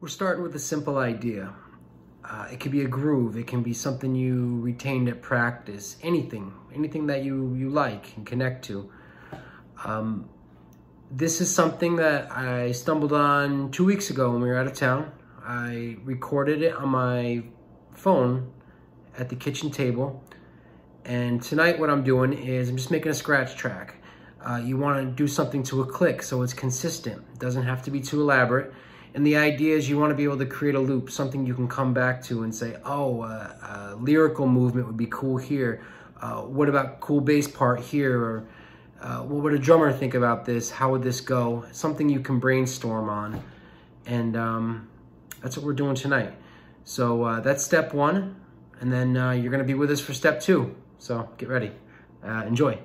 We're starting with a simple idea. Uh, it could be a groove. It can be something you retained at practice. Anything, anything that you, you like and connect to. Um, this is something that I stumbled on two weeks ago when we were out of town. I recorded it on my phone at the kitchen table. And tonight what I'm doing is I'm just making a scratch track. Uh, you want to do something to a click so it's consistent. It doesn't have to be too elaborate. And the idea is you want to be able to create a loop, something you can come back to and say, oh, uh, uh, lyrical movement would be cool here. Uh, what about cool bass part here? Or uh, what would a drummer think about this? How would this go? Something you can brainstorm on. And um, that's what we're doing tonight. So uh, that's step one. And then uh, you're going to be with us for step two. So get ready. enjoy.